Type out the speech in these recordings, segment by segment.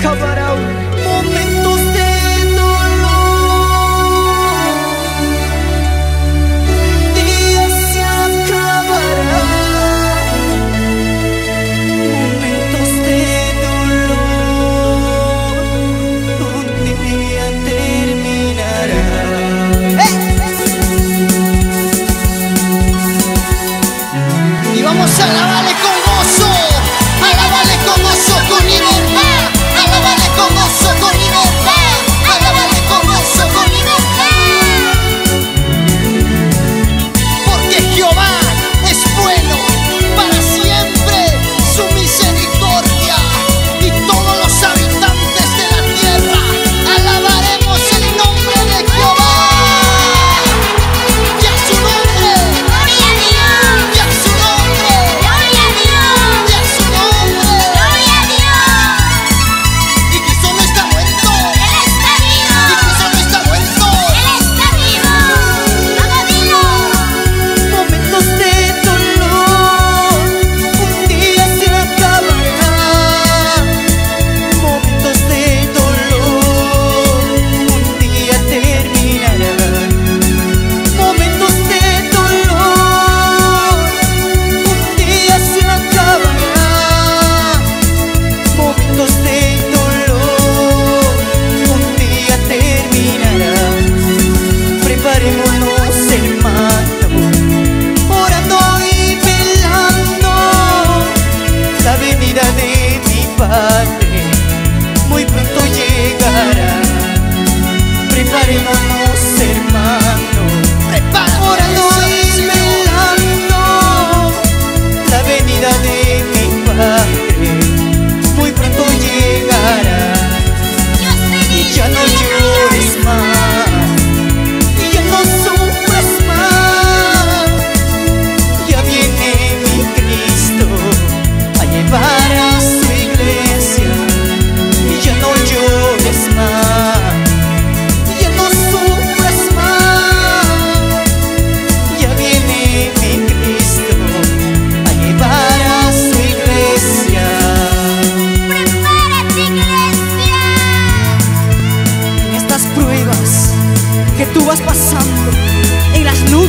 acabarán momentos de dolor. Días se acabarán momentos de dolor. Un día terminará. ¡Eh! Y vamos a la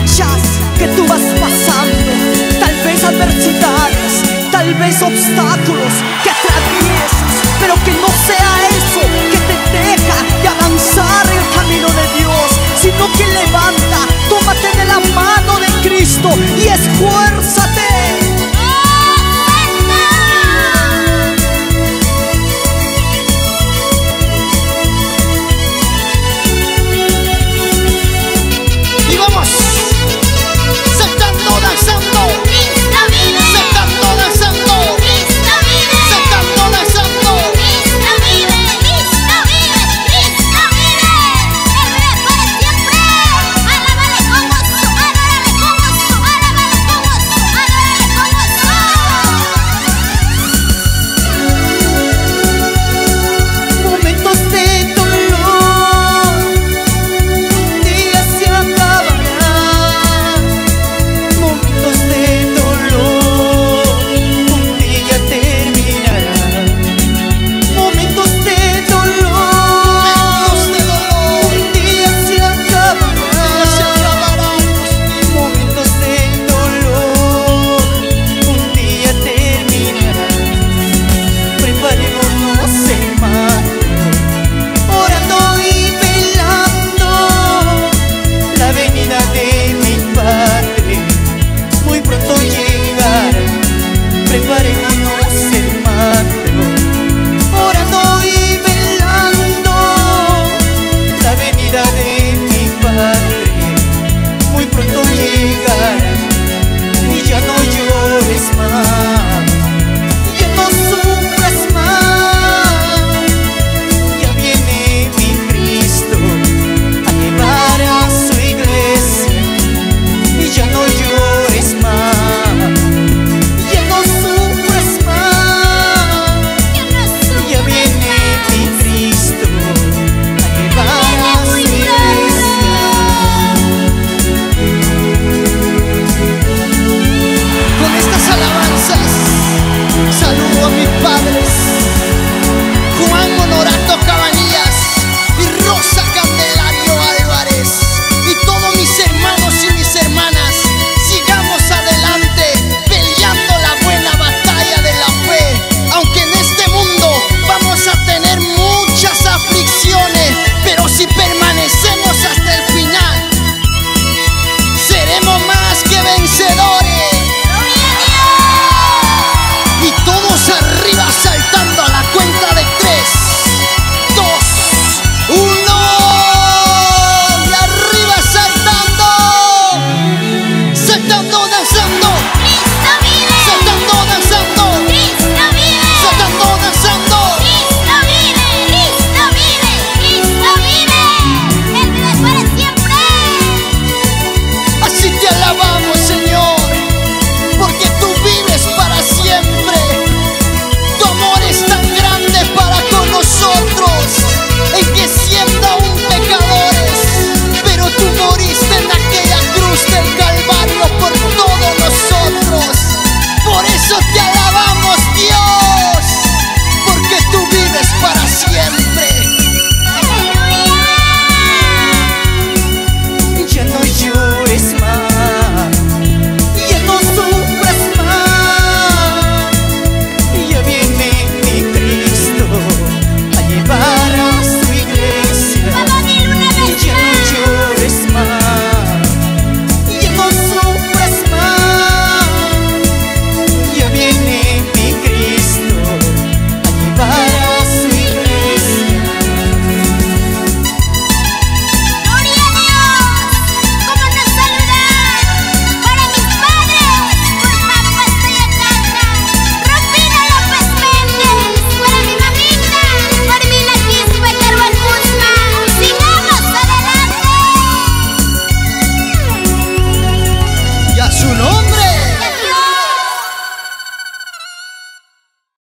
luchas que tú vas pasando, tal vez adversidades, tal vez obstáculos que